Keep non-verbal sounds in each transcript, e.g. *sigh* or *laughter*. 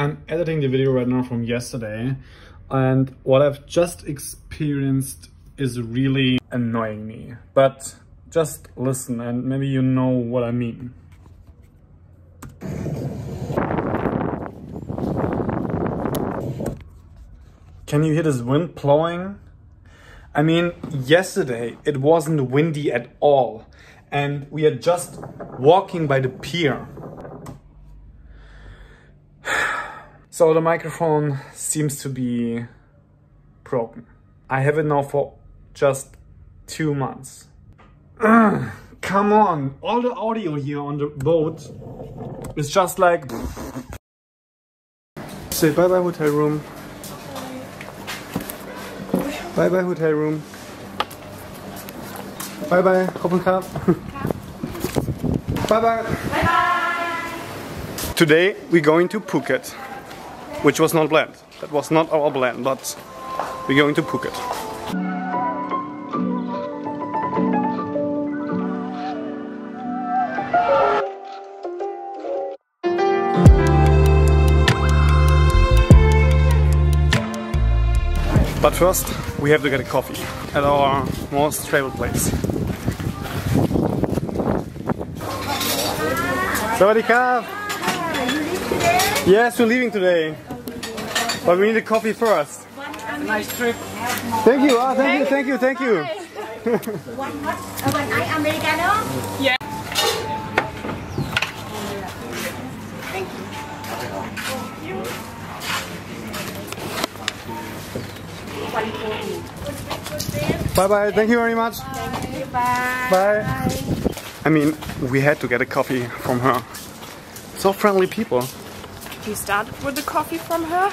I'm editing the video right now from yesterday and what I've just experienced is really annoying me. But just listen and maybe you know what I mean. Can you hear this wind blowing? I mean, yesterday it wasn't windy at all and we are just walking by the pier So the microphone seems to be broken. I have it now for just two months. Ugh, *clears throat* come on, all the audio here on the boat is just like... Say bye bye hotel room. Bye bye hotel room. Bye bye, Open Cup. bye bye. Bye bye. Today we're going to Phuket which was not planned. That was not our plan, but we're going to Phuket. But first, we have to get a coffee at our most traveled place. Sawadee Yes, we're leaving today. But we need a coffee first. A nice trip. Thank you. Oh, thank you. Thank you. Thank you. one hot, uh, one ice americano. Yeah. Thank you. Bye bye. Thank you very much. Thank you. Bye. Bye. I mean, we had to get a coffee from her. So friendly people. You started with the coffee from her?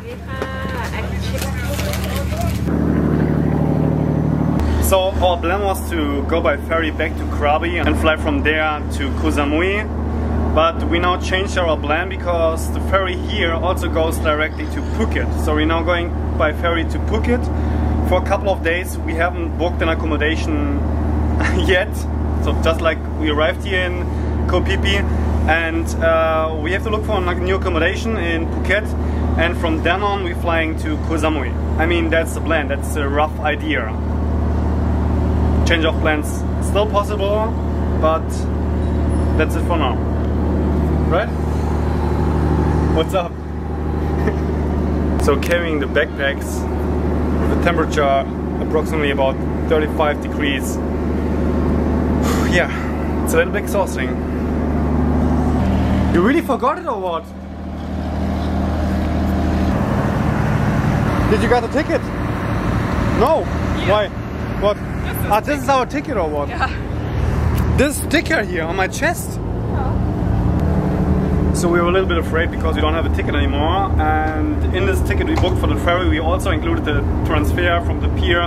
So our plan was to go by ferry back to Krabi and fly from there to Koh Samui. But we now changed our plan because the ferry here also goes directly to Phuket. So we're now going by ferry to Phuket for a couple of days. We haven't booked an accommodation *laughs* yet. So just like we arrived here in Koh Phi Phi and uh, we have to look for a new accommodation in Phuket and from then on we're flying to Koh Samui. I mean that's the plan, that's a rough idea change of plans still possible, but that's it for now. Right? What's up? *laughs* so carrying the backpacks with a temperature approximately about 35 degrees. *sighs* yeah, it's a little bit exhausting. You really forgot it or what? Did you get a ticket? No. Yeah. Why? What? Ah, this is our ticket or what? Yeah. This sticker here on my chest. So we were a little bit afraid because we don't have a ticket anymore. And in this ticket we booked for the ferry, we also included the transfer from the pier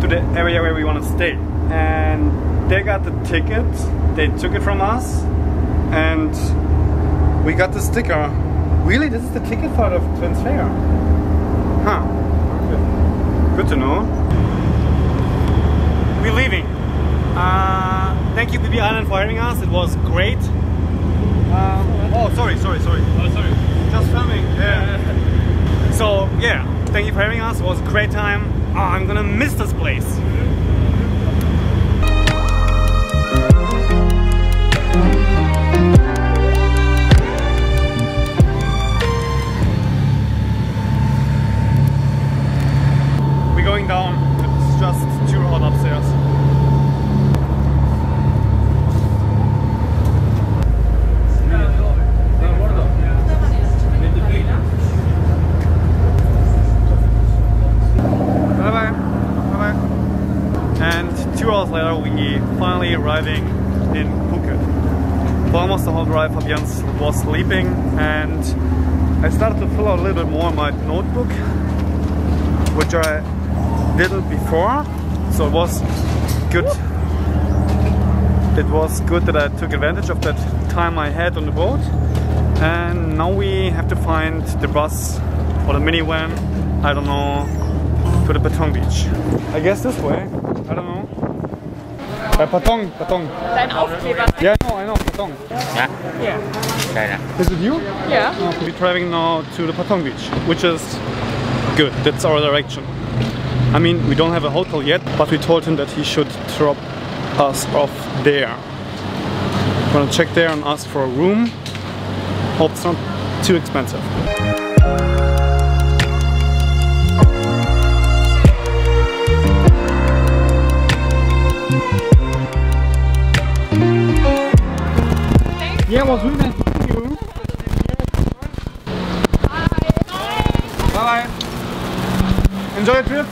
to the area where we want to stay. And they got the ticket, they took it from us, and we got the sticker. Really? This is the ticket for the transfer? Huh. Okay. Good to know we're leaving. Uh, thank you, PP Island, for having us. It was great. Um, oh, sorry, sorry, sorry. Oh, sorry. Just filming. Yeah. so, yeah, thank you for having us. It was a great time. Oh, I'm gonna miss this place. Sleeping and I started to fill out a little bit more my notebook, which I didn't before. So it was good. It was good that I took advantage of that time I had on the boat. And now we have to find the bus or the minivan, I don't know, to the Patong beach. I guess this way, I don't know. Bei Patong, Patong. Dein Aufkleber. Yeah, no, I know, Patong. Yeah? Yeah. China. Is it you? Yeah. Oh, no, we're driving now to the Patong beach, which is good. That's our direction. I mean, we don't have a hotel yet, but we told him that he should drop us off there. I'm gonna check there and ask for a room. Hope it's not too expensive. Really you. Bye. Enjoy your trip.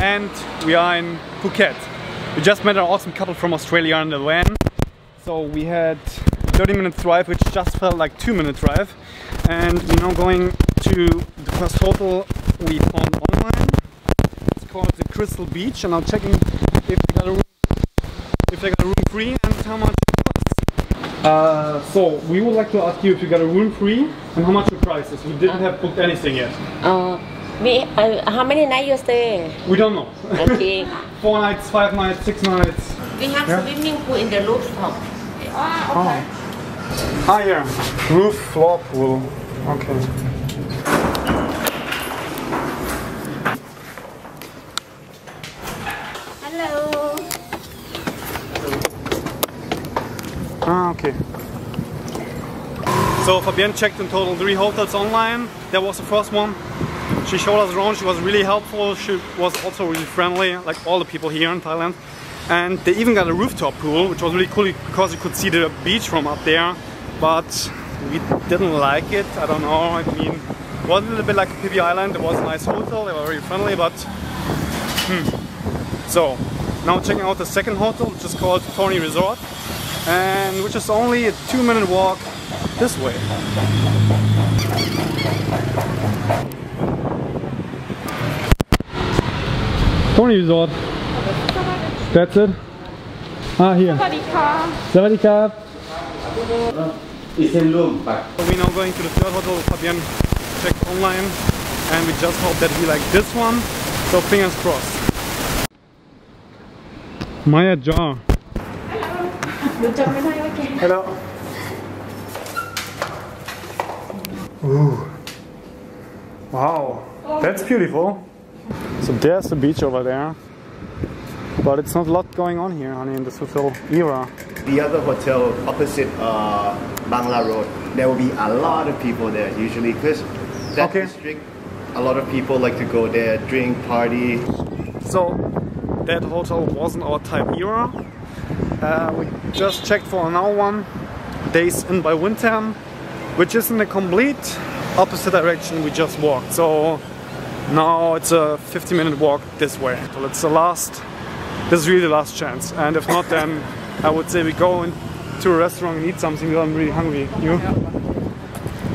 and we are in Phuket. We just met an awesome couple from Australia in the van. So we had 30 minute drive, which just felt like two minute drive. And we're now going to the first hotel we found online. It's called the Crystal Beach, and I'm checking if we got a room, if they got a room free and how much it costs. Uh, so we would like to ask you if you got a room free and how much the price is. We didn't have booked anything yet. Uh, we, uh, how many nights you stay? We don't know. Okay. *laughs* Four nights, five nights, six nights. we have Yeah. swimming pool in the rooftop. Ah, Oh. Ah, yeah. Roof floor pool. Okay. Hello. Ah, okay. So Fabienne checked in total three hotels online. That was the first one. She showed us around. She was really helpful. She was also really friendly, like all the people here in Thailand. And they even got a rooftop pool, which was really cool because you could see the beach from up there. But we didn't like it. I don't know. I mean, it was a little bit like a Phi Island. It was a nice hotel. They were very friendly, but hmm. so, now checking out the second hotel, which is called Tony Resort, and which is only a two minute walk this way. Tony Resort. That's it. Ah, here. Savadikap. It's in room. We're now going to the third hotel Fabian checked online and we just hope that we like this one. So fingers crossed. Maya Jaw. Hello. Hello. Ooh. Wow, that's beautiful. So there's the beach over there. But it's not a lot going on here, honey, in this hotel era. The other hotel opposite uh, Bangla Road, there will be a lot of people there usually because that Okay. district, a lot of people like to go there, drink, party. So that hotel wasn't our type era. Uh, we just checked for another one, Days Inn by Wyndham, which is in the complete opposite direction we just walked. So now it's a 50 minute walk this way. So it's the last, this is really the last chance. And if not, then I would say we go into a restaurant and eat something because I'm really hungry. You?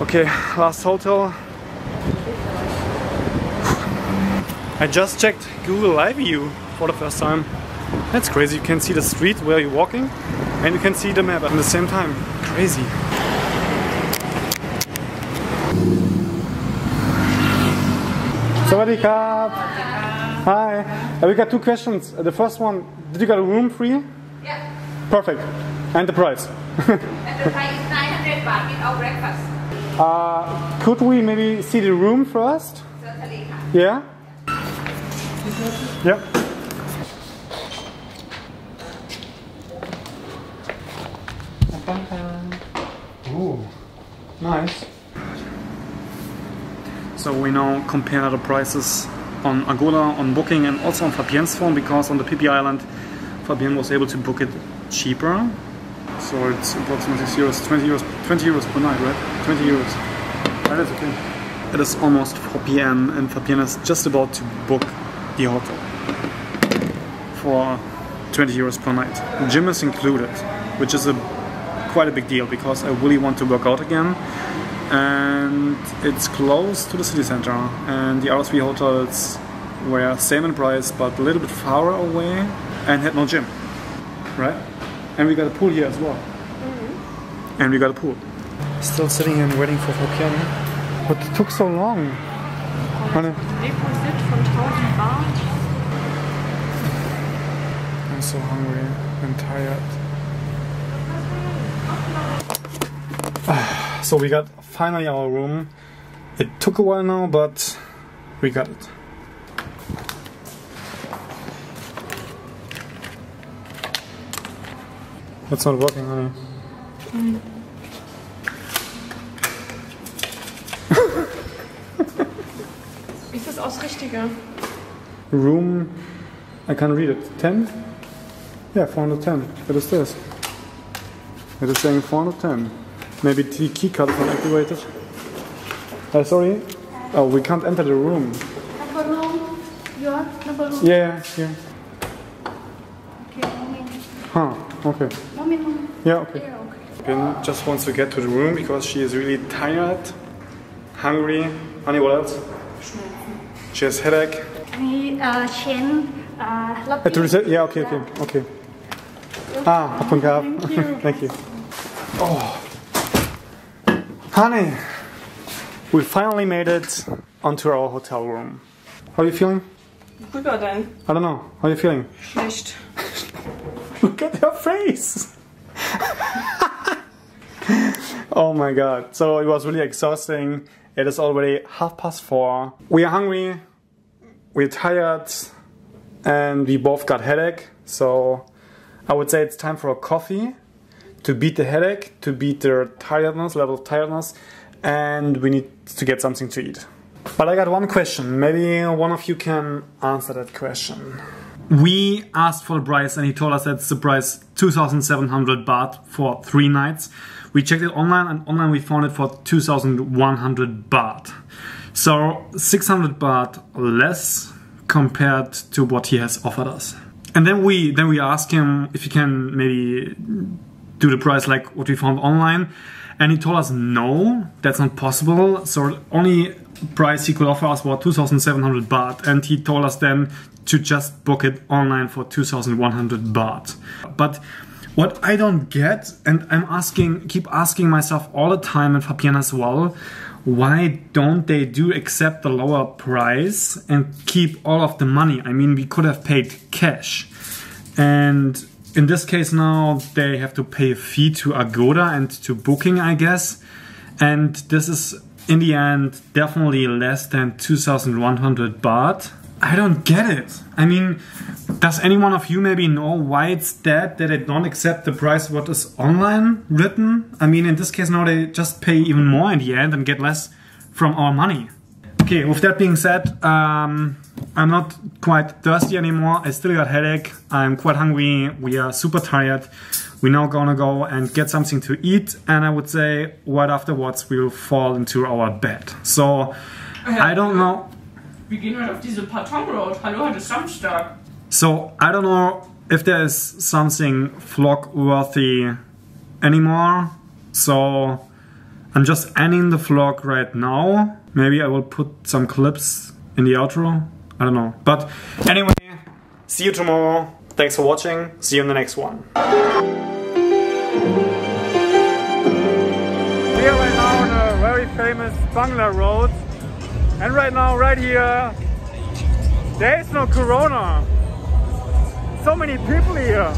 Okay, last hotel. I just checked Google Live View for the first time. That's crazy. You can see the street where you're walking and you can see the map at the same time. Crazy. Sawadee krab. Hi. Uh, we got two questions. Uh, the first one, did you get a room free? Yeah, Perfect. And the price? and the price is 900 baht without breakfast. Uh, could we maybe see the room first? Certainly, ค่ะ Yeah? Yep. Ooh, nice. So we now compare the prices on Agoda, on Booking, and also on Fabien's phone because on the PP Island, Fabien was able to book it cheaper. So it's approximately euros, 20 euros, 20 euros per night, right? 20 euros. That is okay. It is almost 4 p.m. and Fabien is just about to book the hotel for 20 euros per night. Gym is included, which is a quite a big deal because I really want to work out again. And it's close to the city center, and the RSV hotel is were same in price but a little bit far away and had no gym, right? And we got a pool here as well. Mm-hmm. And we got a pool. Still sitting and waiting for Fabienne. Eh? What took so long? Oh, Honey, Deposit von 1000 Baht. I'm so hungry and tired. *sighs* *sighs* *sighs* So we got finally our room. It took a while now, but we got it. It's not working, honey. *laughs* Ist das aus Richtige? Room, I can't read it. 10? Yeah, 410. What is this? It is saying 410. Maybe the key card is not activated. Uh, sorry? Oh, we can't enter the room. Number room? Number room? Yeah, yeah. Okay, Huh, okay. Yeah, okay. Yeah, okay. Just wants to get to the room because she is really tired, hungry. Honey, what else? She has headache. We, uh, Shen, uh, At uh, the reset? Yeah, okay, okay, okay. Ah, up and Thank you. *laughs* Thank you. Oh. Honey, we finally made it onto our hotel room. How are you feeling? Rüber denn? I don't know. How are you feeling? Schlecht. *laughs* Look at your face. *laughs* oh my god. So it was really exhausting. It is already half past four. We are hungry. We're tired. And we both got headache. So I would say it's time for a coffee to beat the headache, to beat the tiredness, level of tiredness. And we need to get something to eat. But I got one question. Maybe one of you can answer that question. We asked for the price and he told us that's the price 2700 baht for three nights. We checked it online and online we found it for 2100 baht. So 600 baht less compared to what he has offered us. And then we then we asked him if he can maybe do the price like what we found online. And he told us no that's not possible. So only price he could offer us was 2700 baht. And he told us then to just book it online for 2100 baht. But what i don't get and i'm asking keep asking myself all the time and fabian as well why don't they do accept the lower price and keep all of the money? I mean we could have paid cash. And in this case now they have to pay a fee to agoda and to booking i guess. And this is in the end definitely less than 2100 baht. I don't get it. I mean does any one of you maybe know why it's that that they don't accept the price what is online written? I mean in this case now they just pay even more in the end and get less from our money okay with that being said um, i'm not quite thirsty anymore i still got headache i'm quite hungry we are super tired we're now gonna go and get something to eat and i would say right afterwards we will fall into our bed so i don't know Wir gehen heute auf diese Patong Road. Hallo, heute ist Samstag. So I don't know if there's something vlog worthy anymore. So I'm just ending the vlog right now. Maybe I will put some clips in the outro. I don't know. But anyway, see you tomorrow. Thanks for watching. See you in the next one. We are right now on a very famous Bangla Road. And right now, right here, there is no corona. So many people here.